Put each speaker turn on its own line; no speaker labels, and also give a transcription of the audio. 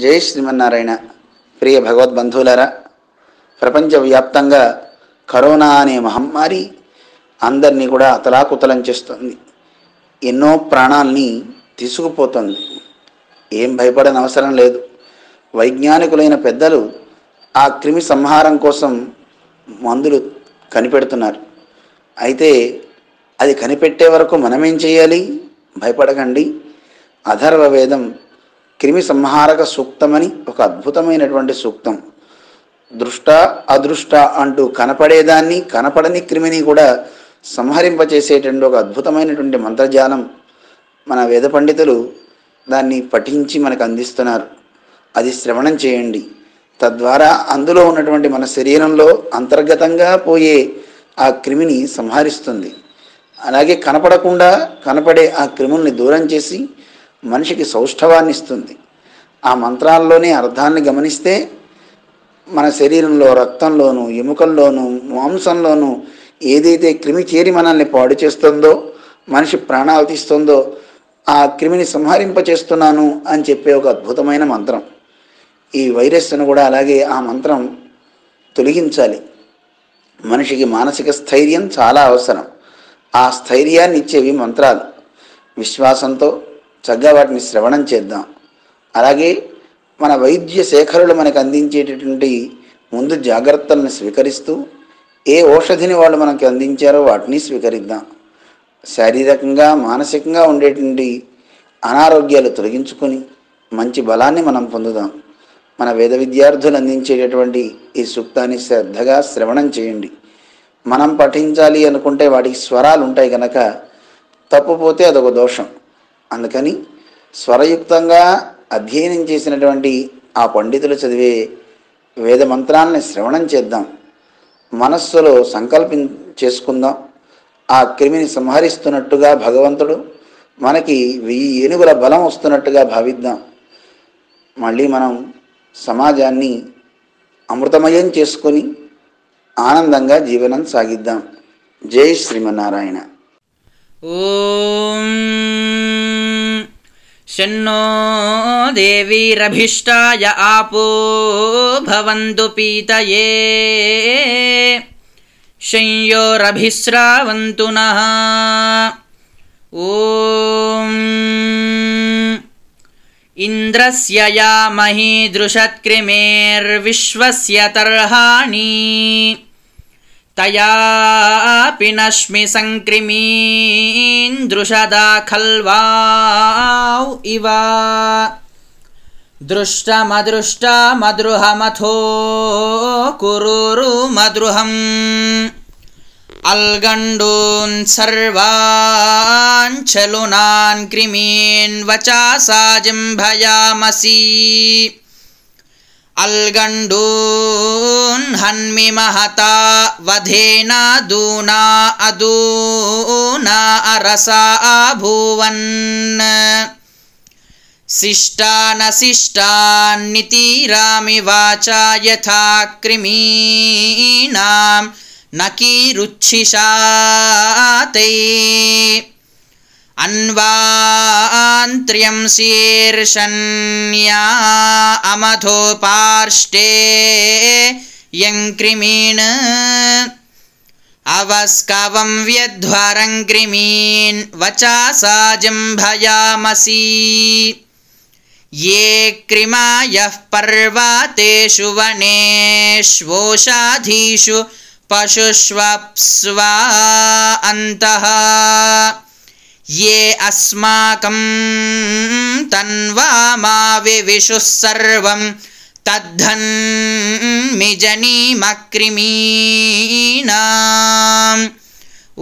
జై శ్రీమన్నారాయణ. ప్రియ భగవద్బంధువులారా ప్రపంచవ్యాప్తంగా కరోనా అనే మహమ్మారి అందరినీ కూడా అతలాకుతలం చేస్తుంది. ఎన్నో ప్రాణాల్ని తీసుకుపోతుంది. ఏం భయపడని అవసరం లేదు. వైజ్ఞానికులైన పెద్దలు ఆ క్రిమి సంహారం కోసం మందులు కనిపెడుతున్నారు. అయితే అది కనిపెట్టే వరకు మనమేం చేయాలి? భయపడకండి. అథర్వ వేదం క్రిమి సంహారక సూక్తమని ఒక అద్భుతమైనటువంటి సూక్తం. దృష్ట అదృష్ట అంటూ కనపడేదాన్ని కనపడని క్రిమిని కూడా సంహరింపచేసేటువంటి ఒక అద్భుతమైనటువంటి మంత్రజాలం మన వేద పండితులు దాన్ని పఠించి మనకు అందిస్తున్నారు. అది శ్రవణం చేయండి. తద్వారా అందులో ఉన్నటువంటి మన శరీరంలో అంతర్గతంగా పోయే ఆ క్రిమిని సంహరిస్తుంది. అలాగే కనపడకుండా కనపడే ఆ క్రిముల్ని దూరం చేసి మనిషికి సౌష్ఠవాన్ని ఇస్తుంది ఆ మంత్రాల్లోనే అర్థాన్ని గమనిస్తే మన శరీరంలో రక్తంలోను ఎముకల్లోను మాంసంలోను ఏదైతే క్రిమి చేరి మనల్ని పాడు చేస్తుందో మనిషి ప్రాణాలు తీస్తుందో ఆ క్రిమిని సంహరింప చేస్తున్నాను అని చెప్పే ఒక అద్భుతమైన మంత్రం. ఈ వైరస్ను కూడా అలాగే ఆ మంత్రం తొలగించాలి. మనిషికి మానసిక స్థైర్యం చాలా అవసరం. ఆ స్థైర్యాన్ని ఇచ్చేవి మంత్రాలు. విశ్వాసంతో చక్కగా వాటిని శ్రవణం చేద్దాం. అలాగే మన వైద్య శేఖరులు మనకు అందించేటటువంటి ముందు జాగ్రత్తలను స్వీకరిస్తూ ఏ ఔషధిని వాళ్ళు మనకి అందించారో వాటిని స్వీకరిద్దాం. శారీరకంగా మానసికంగా ఉండేటువంటి అనారోగ్యాలు తొలగించుకొని మంచి బలాన్ని మనం పొందుదాం. మన వేద విద్యార్థులు అందించేటటువంటి ఈ సూక్తాన్ని శ్రద్ధగా శ్రవణం చేయండి. మనం పఠించాలి అనుకుంటే వాటికి స్వరాలు ఉంటాయి కనుక తప్పుపోతే అదొక దోషం. అందుకని స్వరయుక్తంగా అధ్యయనం చేసినటువంటి ఆ పండితులు చదివే వేద మంత్రాలని శ్రవణం చేద్దాం. మనస్సులో సంకల్పం చేసుకుందాం. ఆ క్రిమిని సంహరిస్తున్నట్టుగా భగవంతుడు మనకి వెయ్యి ఏనుగుల బలం వస్తున్నట్టుగా భావిద్దాం. మళ్ళీ మనం సమాజాన్ని అమృతమయం చేసుకొని ఆనందంగా జీవనం సాగిద్దాం. జై శ్రీమన్నారాయణ.
ॐ शन्नो देवीरभीष्टाय आपो भवन्तु पीतये। संयोरभिस्रावन्तु नः। ॐ इन्द्रस्य यामहि दृशत्कृमेर्विश्वस्य तर्हाणि तयापि नश्मि सङ्क्रिमीन्दृषदा सङ्क्रिमीन्द्रुषदा इव। दृष्टमदृष्टमदृहमथो कुरुरुमदृहम्। अल्गण्डून् सर्वाञ्छलुनान् कृमीन् वचा सा जिम्भयामसि। अल्गण्डून् हन्मि महता वधेना दूना अदूना अरसा भूवन् शिष्टानशिष्टान्नितीरामि वाचा यथा क्रिमीणां न कीरुच्छिषा ते अन्वान्त्र्यं शीर्षन्या अमथोपार्ष्टे यङ्क्रिमीन् अवस्कवं व्यध्वरं क्रिमीन् वचासा जम्भयामसि ये क्रिमायः पर्वतेषु वनेष्वोषाधीषु पशुष्वप्स्वा अन्तः ये अस्माकं तन्वामाविविशुः सर्वं तद्धन्मिजनीमक्रिमीणाम्। ॐ